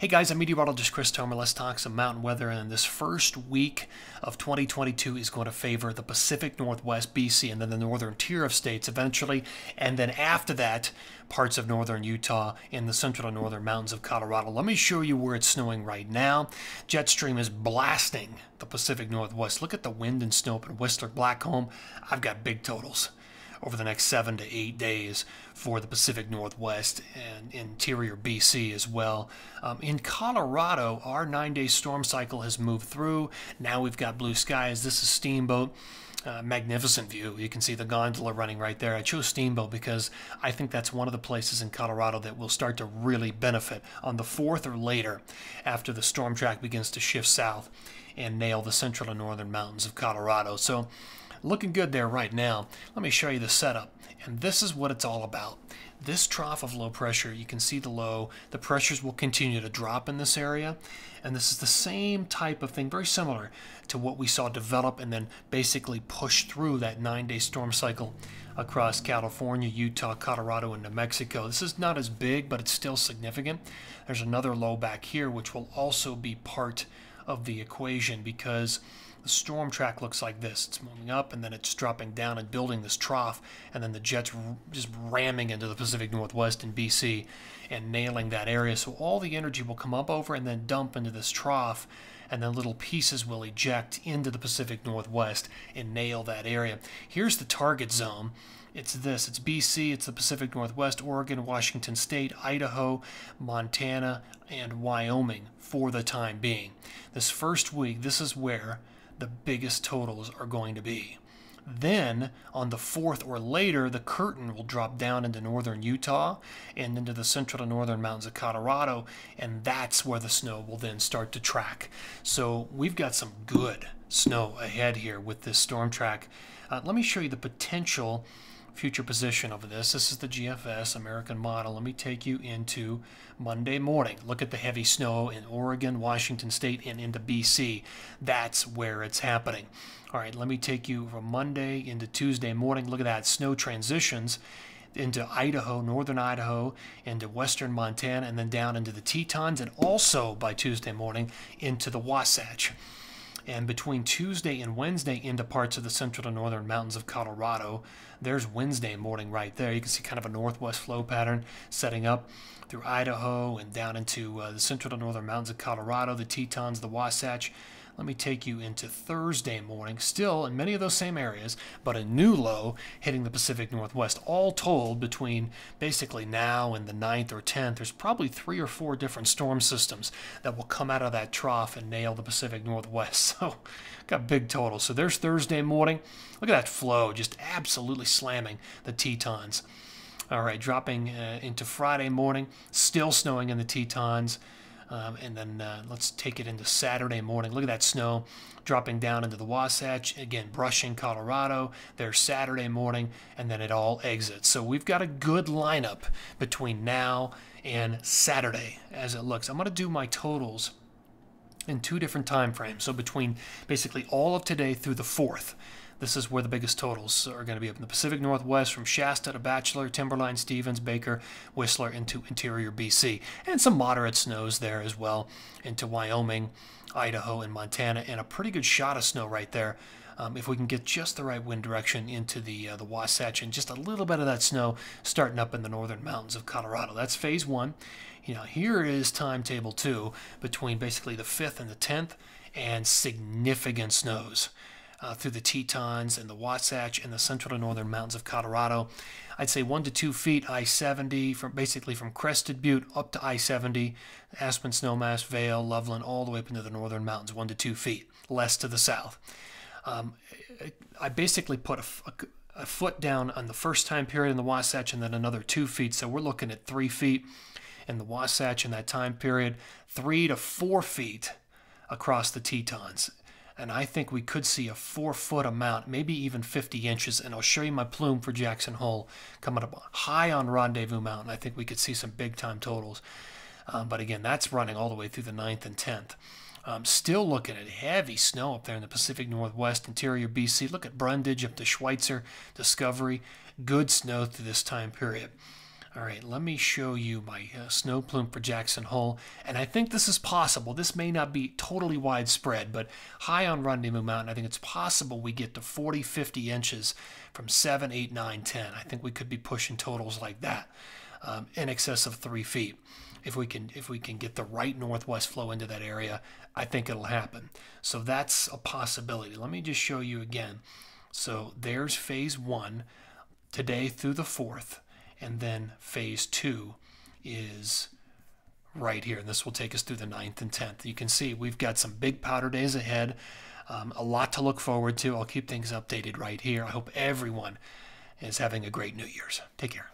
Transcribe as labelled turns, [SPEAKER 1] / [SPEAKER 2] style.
[SPEAKER 1] Hey guys, I'm meteorologist Chris Tomer. Let's talk some mountain weather. And this first week of 2022 is going to favor the Pacific Northwest, BC, and then the northern tier of states eventually. And then after that, parts of northern Utah and the central and northern mountains of Colorado. Let me show you where it's snowing right now. Jet stream is blasting the Pacific Northwest. Look at the wind and snow up in Whistler, Blackcomb. I've got big totals over the next seven to eight days for the Pacific Northwest and interior BC as well. Um, in Colorado, our nine day storm cycle has moved through. Now we've got blue skies. This is Steamboat. Uh, magnificent view. You can see the gondola running right there. I chose Steamboat because I think that's one of the places in Colorado that will start to really benefit on the 4th or later after the storm track begins to shift south and nail the central and northern mountains of Colorado. So looking good there right now. Let me show you the setup. And this is what it's all about. This trough of low pressure, you can see the low, the pressures will continue to drop in this area. And this is the same type of thing, very similar to what we saw develop and then basically push through that nine day storm cycle across California, Utah, Colorado, and New Mexico. This is not as big, but it's still significant. There's another low back here, which will also be part of the equation because the storm track looks like this. It's moving up and then it's dropping down and building this trough, and then the jets just ramming into the Pacific Northwest and BC and nailing that area. So all the energy will come up over and then dump into this trough, and then little pieces will eject into the Pacific Northwest and nail that area. Here's the target zone. It's this. It's BC, it's the Pacific Northwest, Oregon, Washington State, Idaho, Montana, and Wyoming for the time being. This first week, this is where the biggest totals are going to be. Then, on the 4th or later, the curtain will drop down into northern Utah and into the central and northern mountains of Colorado, and that's where the snow will then start to track. So, we've got some good snow ahead here with this storm track. Uh, let me show you the potential future position of this. This is the GFS American model. Let me take you into Monday morning. Look at the heavy snow in Oregon, Washington State, and into BC. That's where it's happening. All right, let me take you from Monday into Tuesday morning. Look at that snow transitions into Idaho, northern Idaho, into western Montana, and then down into the Tetons, and also by Tuesday morning into the Wasatch and between Tuesday and Wednesday into parts of the central to northern mountains of Colorado. There's Wednesday morning right there. You can see kind of a northwest flow pattern setting up through Idaho and down into uh, the central to northern mountains of Colorado, the Tetons, the Wasatch. Let me take you into Thursday morning, still in many of those same areas, but a new low hitting the Pacific Northwest. All told, between basically now and the 9th or 10th, there's probably three or four different storm systems that will come out of that trough and nail the Pacific Northwest. So, got big totals. So, there's Thursday morning. Look at that flow, just absolutely slamming the Tetons. All right, dropping uh, into Friday morning, still snowing in the Tetons. Um, and then uh, let's take it into Saturday morning. Look at that snow dropping down into the Wasatch. Again, brushing Colorado. There's Saturday morning, and then it all exits. So we've got a good lineup between now and Saturday as it looks. I'm going to do my totals in two different time frames. So between basically all of today through the 4th. This is where the biggest totals are going to be up in the Pacific Northwest from Shasta to Bachelor, Timberline, Stevens, Baker, Whistler into interior BC. And some moderate snows there as well into Wyoming, Idaho, and Montana. And a pretty good shot of snow right there. Um, if we can get just the right wind direction into the uh, the Wasatch and just a little bit of that snow starting up in the northern mountains of Colorado. That's phase one. You know, here is timetable two between basically the 5th and the 10th and significant snows uh, through the Tetons and the Wasatch and the central and northern mountains of Colorado. I'd say one to two feet I-70 from basically from Crested Butte up to I-70, Aspen, Snowmass, Vail, Loveland, all the way up into the northern mountains, one to two feet, less to the south. Um, I basically put a, a, a foot down on the first time period in the Wasatch and then another two feet, so we're looking at three feet in the Wasatch in that time period, three to four feet across the Tetons and I think we could see a four foot amount, maybe even 50 inches. And I'll show you my plume for Jackson Hole coming up high on Rendezvous Mountain. I think we could see some big time totals. Um, but again, that's running all the way through the 9th and 10th. Um, still looking at heavy snow up there in the Pacific Northwest, interior BC. Look at Brundage up to Schweitzer, Discovery. Good snow through this time period. All right, let me show you my uh, snow plume for Jackson Hole. And I think this is possible. This may not be totally widespread, but high on Rendezvous Mountain, I think it's possible we get to 40, 50 inches from 7, 8, 9, 10. I think we could be pushing totals like that um, in excess of three feet. If we can if we can get the right northwest flow into that area, I think it'll happen. So that's a possibility. Let me just show you again. So there's phase one today through the fourth and then phase two is right here. And this will take us through the 9th and 10th. You can see we've got some big powder days ahead, um, a lot to look forward to. I'll keep things updated right here. I hope everyone is having a great New Year's. Take care.